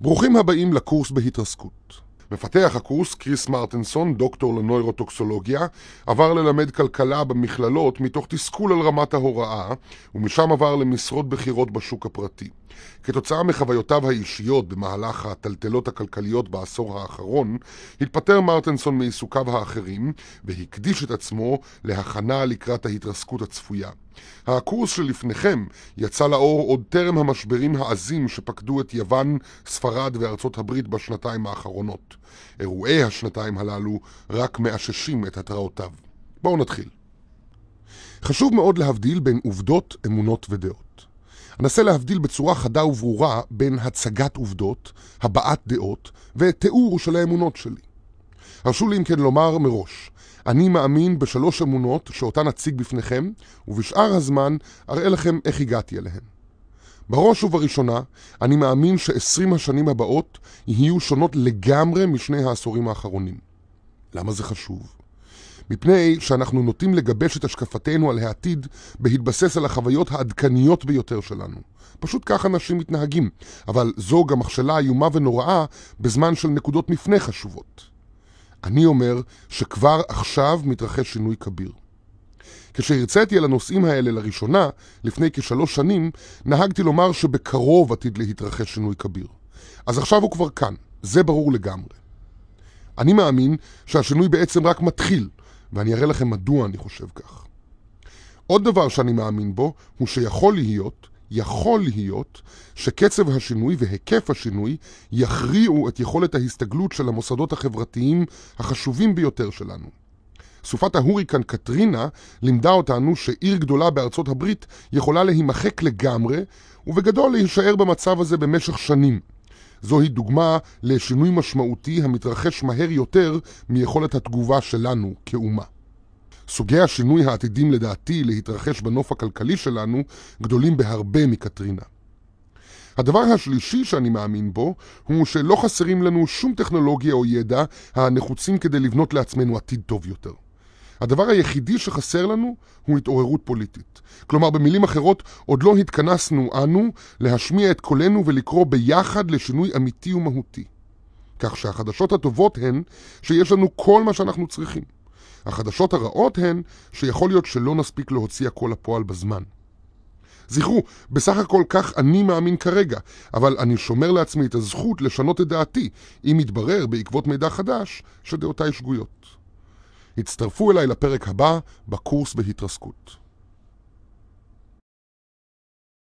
ברוכים הבאים לקורס בהתרסקות. מפתח הקורס, קריס מרטנסון, דוקטור לנוירוטוקסולוגיה, עבר ללמד כלכלה במכללות מתוך תסכול על רמת ההוראה, ומשם עבר למשרות בכירות בשוק הפרטי. כתוצאה מחוויותיו האישיות במהלך הטלטלות הכלכליות בעשור האחרון, התפטר מרטנסון מעיסוקיו האחרים, והקדיש את עצמו להכנה לקראת ההתרסקות הצפויה. הקורס שלפניכם יצא לאור עוד טרם המשברים העזים שפקדו את יוון, ספרד וארצות הברית בשנתיים האחרונות. אירועי השנתיים הללו רק מאששים את התרעותיו. בואו נתחיל. חשוב מאוד להבדיל בין עובדות, אמונות ודעות. אנסה להבדיל בצורה חדה וברורה בין הצגת עובדות, הבעת דעות ותיאור של האמונות שלי. הרשו לי אם כן לומר מראש, אני מאמין בשלוש אמונות שאותן אציג בפניכם, ובשאר הזמן אראה לכם איך הגעתי אליהן. בראש ובראשונה, אני מאמין שעשרים השנים הבאות יהיו שונות לגמרי משני העשורים האחרונים. למה זה חשוב? מפני שאנחנו נוטים לגבש את השקפתנו על העתיד בהתבסס על החוויות העדכניות ביותר שלנו. פשוט כך אנשים מתנהגים, אבל זו גם הכשלה איומה ונוראה בזמן של נקודות מפנה חשובות. אני אומר שכבר עכשיו מתרחש שינוי כביר. כשהרציתי על הנושאים האלה לראשונה, לפני כשלוש שנים, נהגתי לומר שבקרוב עתיד להתרחש שינוי כביר. אז עכשיו הוא כבר כאן, זה ברור לגמרי. אני מאמין שהשינוי בעצם רק מתחיל, ואני אראה לכם מדוע אני חושב כך. עוד דבר שאני מאמין בו, הוא שיכול להיות, יכול להיות, שקצב השינוי והיקף השינוי יכריעו את יכולת ההסתגלות של המוסדות החברתיים החשובים ביותר שלנו. סופת ההוריקן קטרינה לימדה אותנו שעיר גדולה בארצות הברית יכולה להימחק לגמרי, ובגדול להישאר במצב הזה במשך שנים. זוהי דוגמה לשינוי משמעותי המתרחש מהר יותר מיכולת התגובה שלנו כאומה. סוגי השינוי העתידים לדעתי להתרחש בנוף הכלכלי שלנו גדולים בהרבה מקטרינה. הדבר השלישי שאני מאמין בו הוא שלא חסרים לנו שום טכנולוגיה או ידע הנחוצים כדי לבנות לעצמנו עתיד טוב יותר. הדבר היחידי שחסר לנו הוא התעוררות פוליטית. כלומר, במילים אחרות, עוד לא התכנסנו אנו להשמיע את קולנו ולקרוא ביחד לשינוי אמיתי ומהותי. כך שהחדשות הטובות הן שיש לנו כל מה שאנחנו צריכים. החדשות הרעות הן שיכול להיות שלא נספיק להוציא הכל לפועל בזמן. זכרו, בסך הכל כך אני מאמין כרגע, אבל אני שומר לעצמי את הזכות לשנות את דעתי, אם יתברר בעקבות מידע חדש שדעותיי שגויות. הצטרפו אליי לפרק הבא בקורס בהתרסקות.